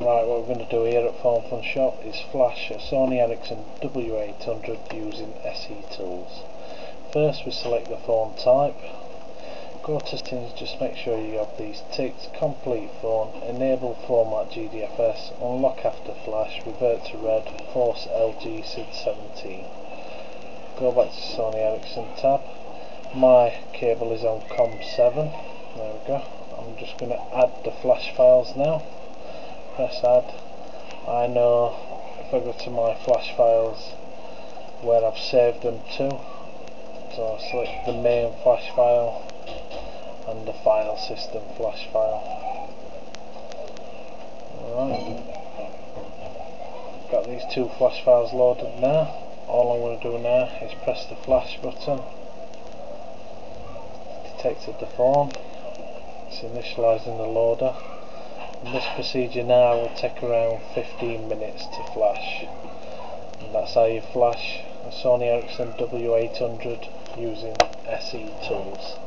Right, what we're going to do here at FoneFunShop is flash a Sony Ericsson W800 using SE Tools. First we select the phone type, go to settings, just make sure you have these ticked, complete phone, enable format GDFS, unlock after flash, revert to red, force LG SID 17. Go back to Sony Ericsson tab, my cable is on COM7, there we go, I'm just going to add the flash files now press add. I know if I go to my flash files where I've saved them to so I select the main flash file and the file system flash file. Alright. Got these two flash files loaded now. All I'm going to do now is press the flash button detected the phone it's initializing the loader this procedure now will take around 15 minutes to flash. And that's how you flash a Sony Ericsson W800 using SE tools